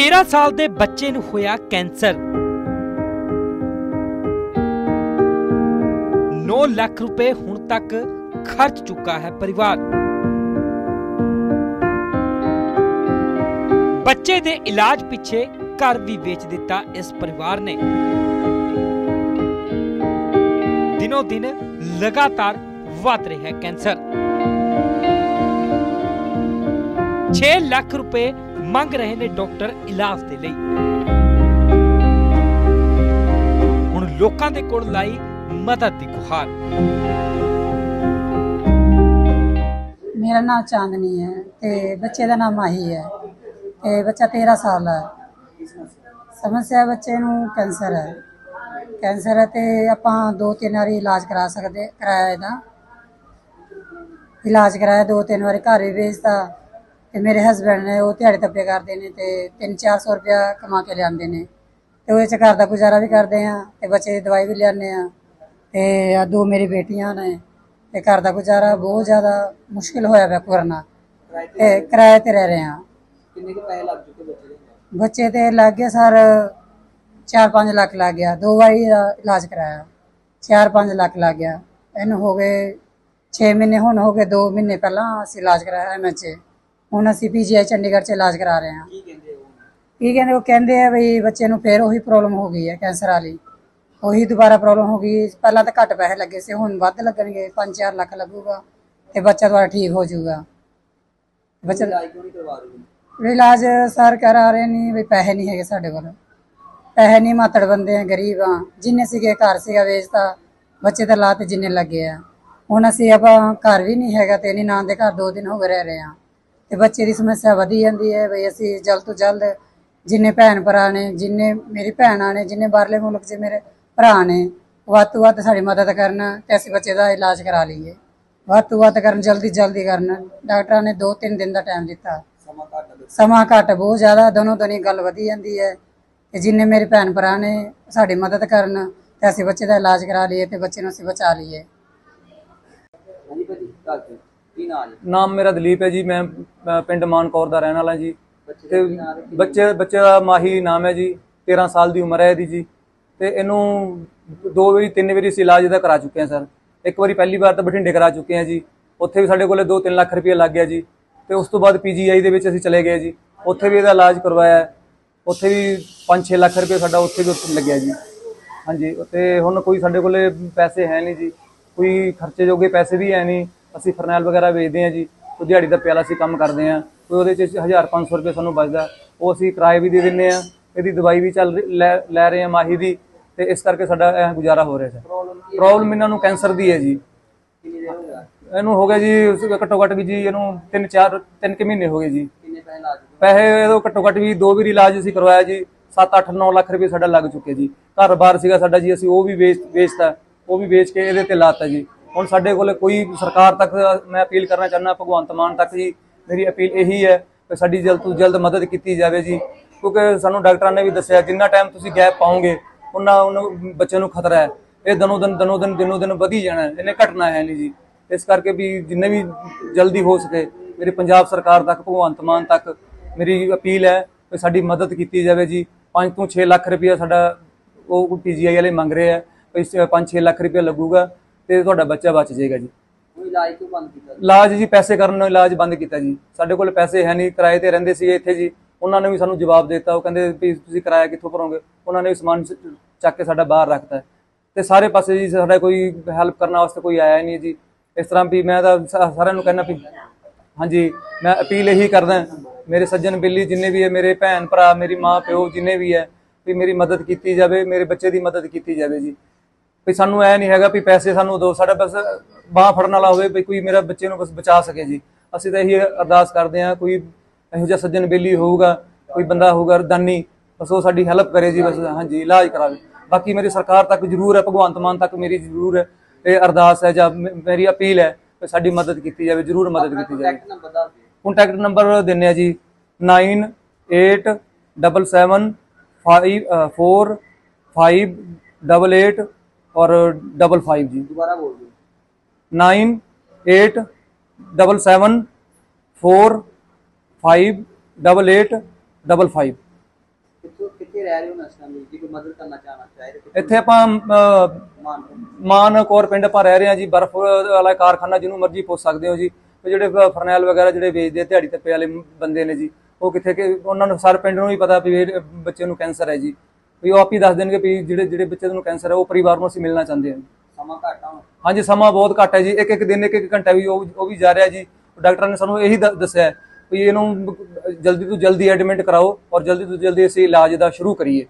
13 ਸਾਲ ਦੇ ਬੱਚੇ ਨੂੰ ਹੋਇਆ ਕੈਂਸਰ। 9 ਲੱਖ ਰੁਪਏ ਹੁਣ ਤੱਕ ਖਰਚ ਚੁੱਕਾ ਹੈ ਪਰਿਵਾਰ। ਬੱਚੇ ਦੇ ਇਲਾਜ ਪਿੱਛੇ ਘਰ ਵੀ ਵੇਚ ਦਿੱਤਾ ਇਸ ਪਰਿਵਾਰ ਨੇ। ਦਿਨੋ ਦਿਨ ਲਗਾਤਾਰ ਵਧ ਰਿਹਾ ਹੈ ਕੈਂਸਰ। 6 ਲੱਖ ਰੁਪਏ ਮੰਗ ਰਹੇ ਨੇ ਡਾਕਟਰ ਇਲਾਜ ਦੇ ਲਈ। ਹੁਣ ਲੋਕਾਂ ਦੇ ਕੋਲ ਲਾਈ ਮਦਦ ਦੀ ਗੁਹਾਰ। ਮੇਰਾ ਨਾਮ ਚਾਂਦਨੀ ਹੈ ਤੇ ਬੱਚੇ ਦਾ ਨਾਮ ਮਾਹੀ ਹੈ ਤੇ ਬੱਚਾ 13 ਸਾਲ ਦਾ ਹੈ। ਸਮੱਸਿਆ ਬੱਚੇ ਨੂੰ ਕੈਂਸਰ ਹੈ। ਕੈਂਸਰ ਹੈ ਤੇ ਆਪਾਂ ਦੋ ਤਿੰਨ ਵਾਰੀ ਇਲਾਜ ਕਰਾ ਸਕਦੇ, ਕਰਾਇਆ ਇਹਦਾ। ਇਲਾਜ ਕਰਾਇਆ ਦੋ ਤਿੰਨ ਵਾਰੀ, ਘਰ ਵੀ ਵੇਚਤਾ ਤੇ ਮੇਰੇ ਹਸਬੰਡ ਨੇ ਉਹ ਦਿਹਾੜੀ ਤੱਪੇ ਕਰਦੇ ਨੇ ਤੇ 3-400 ਰੁਪਇਆ ਕਮਾ ਕੇ ਲਿਆਉਂਦੇ ਨੇ। ਤੇ ਉਹਦੇ ਚ ਘਰ ਦਾ ਗੁਜ਼ਾਰਾ ਵੀ ਕਰਦੇ ਆ ਤੇ ਬੱਚੇ ਦੀ ਦਵਾਈ ਵੀ ਲਿਆਉਂਦੇ ਆ ਤੇ ਆ ਦੋ ਮੇਰੀ ਬੇਟੀਆਂ ਨੇ ਤੇ ਘਰ ਦਾ ਗੁਜ਼ਾਰਾ ਬਹੁਤ ਜ਼ਿਆਦਾ ਮੁਸ਼ਕਿਲ ਹੋਇਆ ਪਿਆ ਕਰਨਾ। ਤੇ ਕਿਰਾਏ ਤੇ ਰਹਿ ਰਹੇ ਆ। ਕਿੰਨੇ ਕੁ ਪੈਸੇ ਲੱਗ ਚੁੱਕੇ ਬੱਚੇ ਦੇ? ਬੱਚੇ ਤੇ ਲੱਗ ਗਿਆ ਸਰ 4-5 ਲੱਖ ਲੱਗ ਗਿਆ। ਦੋ ਵਾਰੀ ਇਲਾਜ ਕਰਾਇਆ। 4-5 ਲੱਖ ਲੱਗ ਗਿਆ। ਇਹਨੂੰ ਹੋ ਗਏ 6 ਮਹੀਨੇ ਹੁਣ ਹੋ ਗਏ 2 ਮਹੀਨੇ ਪਹਿਲਾਂ ਅਸੀਂ ਇਲਾਜ ਕਰਾਇਆ ਐਮਐਚ ਹੁਣ ਅਸੀਂ ਪੀਜੀਆਈ ਚੰਡੀਗੜ੍ਹ 'ਚ ਇਲਾਜ ਕਰਾ ਰਹੇ ਹਾਂ। ਕੀ ਕਹਿੰਦੇ ਉਹ? ਕੀ ਕਹਿੰਦੇ ਉਹ ਕਹਿੰਦੇ ਆ ਵੀ ਬੱਚੇ ਨੂੰ ਫੇਰ ਉਹੀ ਪ੍ਰੋਬਲਮ ਹੋ ਗਈ ਹੈ ਕੈਂਸਰ ਵਾਲੀ। ਉਹੀ ਦੁਬਾਰਾ ਪ੍ਰੋਬਲਮ ਹੋ ਗਈ। ਪਹਿਲਾਂ ਤਾਂ ਘੱਟ ਪੈਸੇ ਲੱਗੇ ਸੀ ਹੁਣ ਵੱਧ ਲੱਗਣਗੇ। 5-4 ਲੱਖ ਲੱਗੂਗਾ ਤੇ ਬੱਚਾ ਤੁਹਾਡਾ ਠੀਕ ਹੋ ਜਾਊਗਾ। ਬੱਚਾ ਇਲਾਜ ਕਿਉਂ ਨਹੀਂ ਕਰਵਾ ਰਹੇ? ਇਲਾਜ ਸਰ ਕਰਾ ਰਹੇ ਨਹੀਂ ਵੀ ਪੈਸੇ ਨਹੀਂ ਹੈਗੇ ਸਾਡੇ ਕੋਲ। ਪੈਸੇ ਨਹੀਂ ਮਾਤੜ ਬੰਦੇ ਆ ਗਰੀਬ ਆ। ਜਿੰਨੇ ਸੀਗੇ ਘਰ ਸੀਗਾ ਵੇਚਤਾ ਬੱਚੇ ਤਾਂ ਲਾ ਤੇ ਜਿੰਨੇ ਲੱਗੇ ਆ। ਹੁਣ ਅਸੀਂ ਆਪਾਂ ਘਰ ਵੀ ਨਹੀਂ ਹੈਗਾ ਤੇ ਨਹੀਂ ਨਾਂ ਦੇ ਘਰ ਦੋ ਦਿਨ ਹੋ ਗਏ ਰਹਿ ਰਹੇ ਆ। ਤੇ ਬੱਚੇ ਦੀ ਸਮੱਸਿਆ ਵਧੀ ਜਾਂਦੀ ਹੈ ਵੀ ਅਸੀਂ ਜਲਦ ਤੋਂ ਜਲਦ ਜਿੰਨੇ ਭੈਣ ਭਰਾ ਨੇ ਜਿੰਨੇ ਮੇਰੀ ਭੈਣਾਂ ਨੇ ਜਿੰਨੇ ਬਾਹਰਲੇ ਮੁਲਕ 'ਚ ਮੇਰੇ ਭਰਾ ਨੇ ਵੱਧ ਤੋਂ ਵੱਧ ਸਾਡੀ ਮਦਦ ਕਰਨ ਤੇ ਅਸੀਂ ਬੱਚੇ ਦਾ ਇਲਾਜ ਕਰਾ ਲਈਏ। ਵੱਧ ਤੋਂ ਵੱਧ ਕਰਨ ਜਲਦੀ ਜਲਦੀ ਕਰਨ। ਡਾਕਟਰਾਂ ਨੇ 2-3 ਦਿਨ ਦਾ ਟਾਈਮ ਦਿੱਤਾ। ਸਮਾਂ ਘੱਟ ਬਹੁਤ ਜ਼ਿਆਦਾ ਦੋਨੋਂ ਦਿਨੀ ਗੱਲ ਵਧੀ ਜਾਂਦੀ ਹੈ। ਤੇ ਜਿੰਨੇ ਮੇਰੇ ਭੈਣ ਭਰਾ ਨੇ ਸਾਡੀ ਮਦਦ ਕਰਨ ਤੇ ਅਸੀਂ ਬੱਚੇ ਦਾ ਇਲਾਜ ਕਰਾ ਲਈਏ ਤੇ ਬੱਚੇ ਨੂੰ ਅਸੀਂ ਬਚਾ ਲਈਏ। ਕੀ ਨਾਂ ਜੀ? ਨਾਮ ਮੇਰਾ ਦਲੀਪ ਹੈ ਜੀ ਮੈਂ ਮੈਂ ਪਿੰਡ ਮਾਨਕੌਰ ਦਾ ਰਹਿਣ ਵਾਲਾ ਜੀ। ਤੇ ਬੱਚੇ ਬੱਚੇ ਦਾ ਮਾਹੀ ਨਾਮ ਹੈ ਜੀ 13 ਸਾਲ ਦੀ ਉਮਰ ਹੈ ਇਹਦੀ ਜੀ। ਤੇ ਇਹਨੂੰ ਦੋ ਵਾਰੀ ਤਿੰਨ ਵਾਰੀ ਅਸੀਂ ਇਲਾਜ ਇਹਦਾ ਕਰਾ ਚੁੱਕੇ ਹਾਂ ਸਰ। ਇੱਕ ਵਾਰੀ ਪਹਿਲੀ ਵਾਰ ਤਾਂ ਬਠਿੰਡੇ ਕਰਾ ਚੁੱਕੇ ਹਾਂ ਜੀ। ਉੱਥੇ ਵੀ ਸਾਡੇ ਕੋਲੇ 2-3 ਲੱਖ ਰੁਪਏ ਲੱਗ ਗਿਆ ਜੀ। ਤੇ ਉਸ ਤੋਂ ਬਾਅਦ ਪੀਜੀਆਈ ਦੇ ਵਿੱਚ ਅਸੀਂ ਚਲੇ ਗਏ ਜੀ। ਉੱਥੇ ਵੀ ਇਹਦਾ ਇਲਾਜ ਕਰਵਾਇਆ ਹੈ। ਉੱਥੇ ਵੀ 5-6 ਲੱਖ ਰੁਪਏ ਸਾਡਾ ਉੱਥੇ ਵੀ ਉੱਥੇ ਲੱਗਿਆ ਜੀ। ਹਾਂਜੀ ਤੇ ਹੁਣ ਕੋਈ ਸਾਡੇ ਕੋਲੇ ਪੈਸੇ ਹੈ ਨਹੀਂ ਜੀ। ਕੋਈ ਖਰਚੇ ਜੋਗੇ ਪੈਸੇ ਵੀ ਹੈ ਨਹੀਂ। ਅਸੀਂ ਫਰਨੈਲ ਵਗੈਰਾ ਵੇਚਦੇ ਹਾਂ ਜੀ ਕੋਈ ਦਿਹਾੜੀ ਦਾ ਪਿਆਲਾ ਅਸੀਂ ਕੰਮ ਕਰਦੇ ਹਾਂ ਕੋਈ ਉਹਦੇ ਚ 1500 ਰੁਪਏ ਸਾਨੂੰ ਬਚਦਾ। ਉਹ ਅਸੀਂ ਕਿਰਾਏ ਵੀ ਦੇ ਦਿੰਨੇ ਆ ਇਹਦੀ ਦਵਾਈ ਵੀ ਚੱਲ ਲੈ ਰਹੇ ਆ ਮਾਹੀ ਦੀ ਤੇ ਇਸ ਕਰਕੇ ਸਾਡਾ ਇਹ ਗੁਜ਼ਾਰਾ ਹੋ ਰਿਹਾ ਹੈ। ਪ੍ਰੋਬਲਮ ਇਹਨਾਂ ਨੂੰ ਕੈਂਸਰ ਦੀ ਹੈ ਜੀ। ਇਹਨੂੰ ਹੋ ਗਿਆ ਜੀ ਘੱਟੋ ਘੱਟ ਵੀ ਜੀ ਇਹਨੂੰ 3 4 3 ਕਿ ਮਹੀਨੇ ਹੋ ਗਏ ਜੀ। ਪੈਸੇ ਇਹਦੋਂ ਘੱਟੋ ਘੱਟ ਵੀ ਦੋ ਵਾਰੀ ਇਲਾਜ ਅਸੀਂ ਕਰਵਾਇਆ ਜੀ 7 8 9 ਲੱਖ ਰੁਪਏ ਸਾਡਾ ਲੱਗ ਚੁੱਕੇ ਜੀ। ਘਰ-ਬਾਰ ਸੀਗਾ ਸਾਡਾ ਜੀ ਅਸੀਂ ਉਹ ਵੀ ਵੇਚ ਵੇਚਤਾ ਉਹ ਵੀ ਵੇਚ ਕੇ ਇਹਦੇ ਤੇ ਲਾਤਾ ਜੀ। ਹੁਣ ਸਾਡੇ ਕੋਲ ਕੋਈ ਸਰਕਾਰ ਤੱਕ ਮੈਂ ਅਪੀਲ ਕਰਨਾ ਚਾਹੁੰਦਾ, ਭਗਵੰਤ ਮਾਨ ਤੱਕ ਜੀ, ਮੇਰੀ ਅਪੀਲ ਇਹੀ ਹੈ ਕਿ ਸਾਡੀ ਜਲਦ ਤੋਂ ਜਲਦ ਮਦਦ ਕੀਤੀ ਜਾਵੇ ਜੀ। ਕਿਉਂਕਿ ਸਾਨੂੰ ਡਾਕਟਰਾਂ ਨੇ ਵੀ ਦੱਸਿਆ, ਜਿੰਨਾ ਟਾਈਮ ਤੁਸੀਂ ਗੈਪ ਪਾਓਗੇ ਉਹਨਾਂ ਉਹਨੂੰ ਬੱਚਿਆਂ ਨੂੰ ਖਤਰਾ ਹੈ। ਇਹ ਦਿਨੋਂ ਦਿਨ ਦਿਨੋਂ ਦਿਨ, ਦਿਨੋ ਦਿਨ ਵਧੀ ਜਾਣਾ ਹੈ, ਇਹਨੇ ਘਟਣਾ ਹੈ ਨਹੀਂ ਜੀ। ਇਸ ਕਰਕੇ ਵੀ ਜਿੰਨੇ ਵੀ ਜਲਦੀ ਹੋ ਸਕੇ, ਮੇਰੀ ਪੰਜਾਬ ਸਰਕਾਰ ਤੱਕ, ਭਗਵੰਤ ਮਾਨ ਤੱਕ ਮੇਰੀ ਅਪੀਲ ਹੈ ਕਿ ਸਾਡੀ ਮਦਦ ਕੀਤੀ ਜਾਵੇ ਜੀ। 5 ਤੋਂ 6 ਲੱਖ ਰੁਪਇਆ ਸਾਡਾ ਉਹ ਪੀਜੀਆਈ ਵਾਲੇ ਮੰਗ ਰਹੇ ਆ ਵੀ 5-6 ਲੱਖ ਰੁਪਇਆ ਲੱਗੂਗਾ। ਤੇ ਤੁਹਾਡਾ ਬੱਚਾ ਬਚ ਜਾਏਗਾ ਜੀ। ਇਲਾਜ ਕਿਉਂ ਬੰਦ ਕੀਤਾ ਇਲਾਜ ਜੀ ਪੈਸੇ ਕਰਨ ਨੂੰ ਇਲਾਜ ਬੰਦ ਕੀਤਾ ਜੀ। ਸਾਡੇ ਕੋਲ ਪੈਸੇ ਹੈ ਨਹੀਂ ਕਿਰਾਏ ਤੇ ਰਹਿੰਦੇ ਸੀਗੇ ਇੱਥੇ ਜੀ। ਉਹਨਾਂ ਨੇ ਵੀ ਸਾਨੂੰ ਜਵਾਬ ਦਿੱਤਾ। ਉਹ ਕਹਿੰਦੇ ਵੀ ਤੁਸੀਂ ਕਿਰਾਇਆ ਕਿੱਥੋਂ ਭਰੋਗੇ? ਉਹਨਾਂ ਨੇ ਵੀ ਸਮਾਨ ਚੱਕ ਕੇ ਸਾਡਾ ਬਾਹਰ ਰੱਖਤਾ। ਤੇ ਸਾਰੇ ਪਾਸੇ ਜੀ ਸਾਡਾ ਕੋਈ ਹੈਲਪ ਕਰਨ ਵਾਸਤੇ ਕੋਈ ਆਇਆ ਨਹੀਂ ਜੀ। ਇਸ ਤਰ੍ਹਾਂ ਵੀ ਮੈਂ ਤਾਂ ਸਾਰਿਆਂ ਨੂੰ ਕਹਿਣਾ ਵੀ ਹਾਂਜੀ ਮੈਂ ਅਪੀਲ ਇਹੀ ਕਰਦਾ ਮੇਰੇ ਸੱਜਣ ਬੇਲੀ ਜਿੰਨੇ ਵੀ ਹੈ ਮੇਰੇ ਭੈਣ ਭਰਾ ਮੇਰੀ ਮਾਂ ਪਿਓ ਜਿੰਨੇ ਵੀ ਹੈ ਵੀ ਮੇਰੀ ਮਦਦ ਕੀਤੀ ਜਾਵੇ ਮੇਰੇ ਬੱਚੇ ਦੀ ਮਦਦ ਕੀਤੀ ਜਾਵੇ ਜੀ। ਵੀ ਸਾਨੂੰ ਐ ਨਹੀਂ ਹੈਗਾ ਵੀ ਪੈਸੇ ਸਾਨੂੰ ਦਿਓ ਸਾਡਾ ਬਸ ਬਾਹ ਫੜਨ ਵਾਲਾ ਹੋਵੇ ਵੀ ਕੋਈ ਮੇਰਾ ਬੱਚੇ ਨੂੰ ਬਸ ਬਚਾ ਸਕੇ ਜੀ। ਅਸੀਂ ਤਾਂ ਇਹੀ ਅਰਦਾਸ ਕਰਦੇ ਹਾਂ ਕੋਈ ਇਹੋ ਜਿਹਾ ਸੱਜਣ ਬੇਲੀ ਹੋਊਗਾ ਕੋਈ ਬੰਦਾ ਹੋਊਗਾ ਦਾਨੀ ਬਸ ਉਹ ਸਾਡੀ ਹੈਲਪ ਕਰੇ ਜੀ ਬਸ ਹਾਂਜੀ ਇਲਾਜ ਕਰਾਵੇ। ਬਾਕੀ ਮੇਰੀ ਸਰਕਾਰ ਤੱਕ ਜ਼ਰੂਰ ਹੈ ਭਗਵੰਤ ਮਾਨ ਤੱਕ ਮੇਰੀ ਜ਼ਰੂਰ ਹੈ ਇਹ ਅਰਦਾਸ ਹੈ ਜਾਂ ਮੇਰੀ ਅਪੀਲ ਹੈ ਕਿ ਸਾਡੀ ਮਦਦ ਕੀਤੀ ਜਾਵੇ ਜ਼ਰੂਰ ਮਦਦ ਕੀਤੀ ਜਾਵੇ। ਕੰਟੈਕਟ ਨੰਬਰ ਦਿੰਨੇ ਆ ਜੀ 9877 4 5 88 ਔਰ 55 ਜੀ ਦੁਬਾਰਾ ਬੋਲ ਦਿਓ। 9877 4 5 88 55 ਕਿੱਥੇ ਰਹਿ ਰਹੇ ਹੋ ਨਸ਼ਾ ਨੂੰ ਜੀ ਕੋਈ ਮਦਦ ਕਰਨਾ ਚਾਹਣਾ ਚਾਹੇ ਤਾਂ ਕਿੱਥੇ ਇੱਥੇ ਆਪਾਂ ਅਹ, ਮਾਨ ਮਾਨ ਕੌਰ ਪਿੰਡ ਆਪਾਂ ਰਹਿ ਰਹੇ ਹਾਂ ਜੀ ਬਰਫ਼ ਵਾਲਾ ਕਾਰਖਾਨਾ ਜਿਹਨੂੰ ਮਰਜ਼ੀ ਪੁੱਛ ਸਕਦੇ ਹੋ ਜੀ। ਜਿਹੜੇ ਫਰਨੈਲ ਵਗੈਰਾ ਜਿਹੜੇ ਵੇਚਦੇ ਆ, ਦਿਹਾੜੀ ਤੱਪੇ ਵਾਲੇ ਬੰਦੇ ਨੇ ਜੀ ਉਹ ਕਿੱਥੇ ਕਿ ਉਹਨਾਂ ਨੂੰ ਸਾਰੇ ਪਿੰਡ ਨੂੰ ਵੀ ਪਤਾ ਵੀ ਬੱਚੇ ਨੂੰ ਕੈਂਸਰ ਹੈ ਜੀ। ਵੀ ਉਹ ਆਪ ਹੀ ਦੱਸ ਦੇਣਗੇ ਵੀ ਜਿਹੜੇ ਜਿਹੜੇ ਬੱਚੇ ਨੂੰ ਕੈਂਸਰ ਹੈ ਉਹ ਪਰਿਵਾਰ ਨੂੰ ਅਸੀਂ ਮਿਲਣਾ ਚਾਹੁੰਦੇ ਹਾਂ। ਸਮਾਂ ਘੱਟ ਆ ਹਾਂਜੀ ਸਮਾਂ ਬਹੁਤ ਘੱਟ ਹੈ ਜੀ। ਇੱਕ ਇੱਕ ਦਿਨ ਇੱਕ ਇੱਕ ਘੰਟਾ ਵੀ ਉਹ ਉਹ ਵੀ ਜਾ ਰਿਹਾ ਜੀ। ਡਾਕਟਰ ਨੇ ਸਾਨੂੰ ਇਹੀ ਦੱਸਿਆ ਵੀ ਇਹਨੂੰ ਜਲਦੀ ਤੋਂ ਜਲਦੀ ਐਡਮਿਟ ਕਰਾਓ ਔਰ ਜਲਦੀ ਤੋਂ ਜਲਦੀ ਅਸੀਂ ਇਲਾਜ ਦਾ ਸ਼ੁਰੂ ਕਰੀਏ।